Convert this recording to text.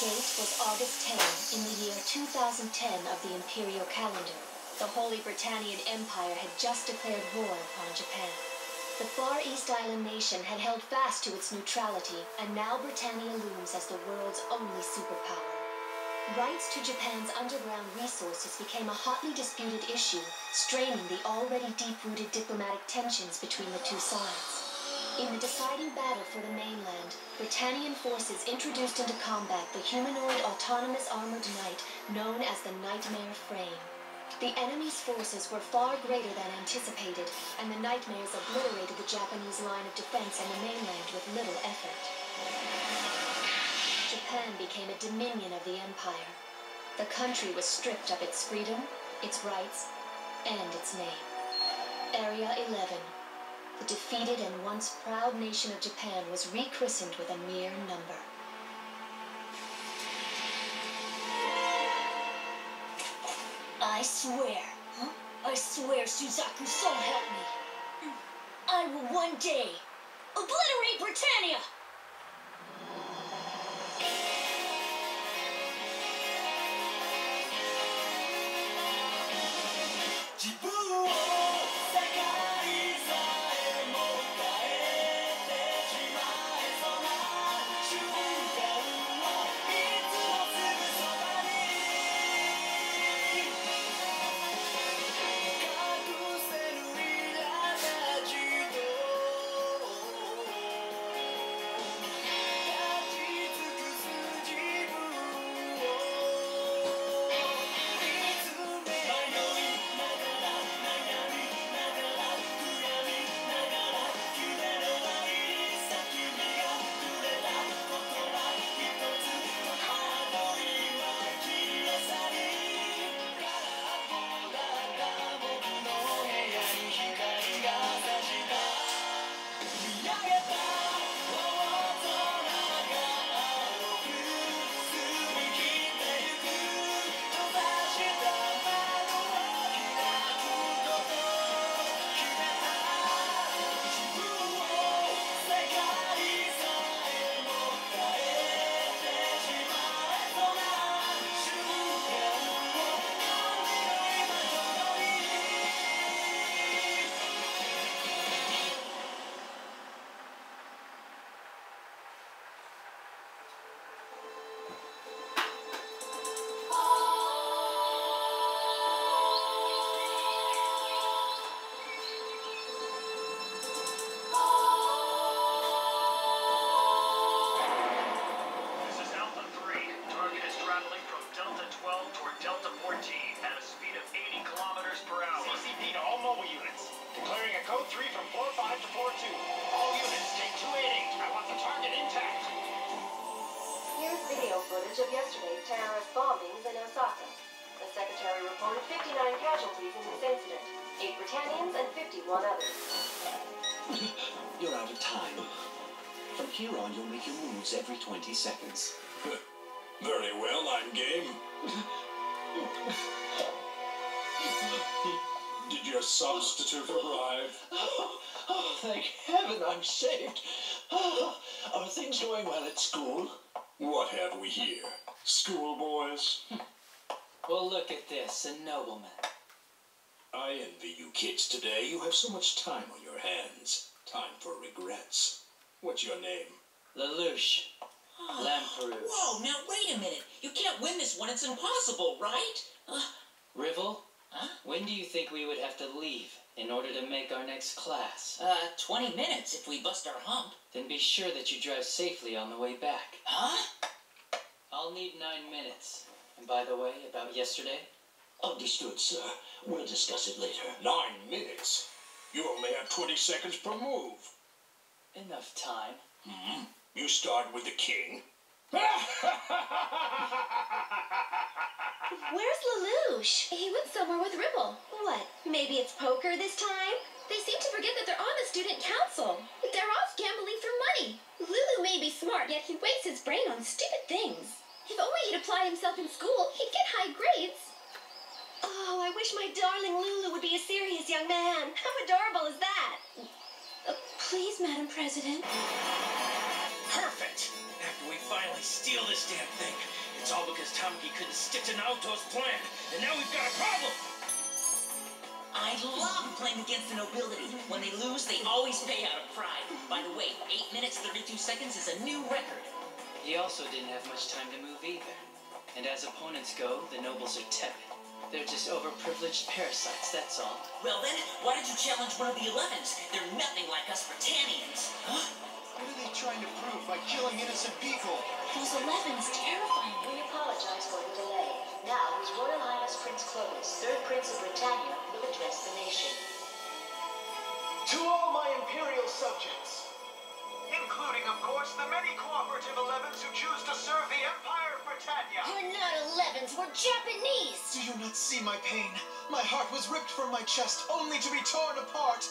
date was August 10 in the year 2010 of the imperial calendar. The Holy Britannian Empire had just declared war upon Japan. The Far East Island nation had held fast to its neutrality, and now Britannia looms as the world's only superpower. Rights to Japan's underground resources became a hotly disputed issue, straining the already deep-rooted diplomatic tensions between the two sides. In the deciding battle for the mainland, Britannian forces introduced into combat the humanoid autonomous armored knight known as the Nightmare Frame. The enemy's forces were far greater than anticipated, and the Nightmares obliterated the Japanese line of defense on the mainland with little effort. Japan became a dominion of the empire. The country was stripped of its freedom, its rights, and its name. Area 11. The defeated and once proud nation of Japan was rechristened with a mere number. I swear, I swear, Suzaku, so help me. I will one day code 3 from floor 5 to floor 2. All units take 288. I want the target intact. Here's video footage of yesterday's terrorist bombings in Osaka. The secretary reported 59 casualties in this incident, 8 Britannians and 51 others. You're out of time. From here on, you'll make your moves every 20 seconds. Very well, I'm game. Did your substitute arrive? Oh, oh, thank heaven I'm saved. Are things going well at school? What have we here? Schoolboys? Well, look at this, a nobleman. I envy you kids today. You have so much time on your hands. Time for regrets. What's your name? Lelouch. Lamperouge. Whoa, now wait a minute. You can't win this one. It's impossible, right? Uh, Rivalz, huh? when do you think we would have to leave in order to make our next class? Uh, 20 minutes if we bust our hump. Then be sure that you drive safely on the way back. Huh? I'll need nine minutes. And by the way, about yesterday, Understood, sir. We'll discuss it later. Nine minutes. You only have 20 seconds per move. enough time. Hmm? You start with the king. Where's He went somewhere with Rivalz. What? Maybe it's poker this time? They seem to forget that they're on the student council. They're off gambling for money. Lulu may be smart, yet he wastes his brain on stupid things. If only he'd apply himself in school, he'd get high grades. Oh, I wish my darling Lulu would be a serious young man. How adorable is that? Uh, please, Madam President. Perfect! After we finally steal this damn thing, it's all because Tamaki couldn't stick to Naoto's plan, and now we've got a problem! I love playing against the nobility. When they lose, they always pay out of pride. By the way, 8 minutes 32 seconds is a new record. He also didn't have much time to move either. And as opponents go, the nobles are tepid. They're just overprivileged parasites, that's all. Well then, why did you challenge one of the Elevens? They're nothing like us Britannians. Huh? What are they trying to prove by killing innocent people? Those Elevens terrify me. We apologize for the delay. Now, His Royal Highness Prince Clovis, third Prince of Britannia, will address the nation. To all my imperial subjects, Including, of course, the many cooperative Elevens who choose to serve the Empire of Britannia. We're not Elevens, we're Japanese! do you not see my pain? My heart was ripped from my chest only to be torn apart.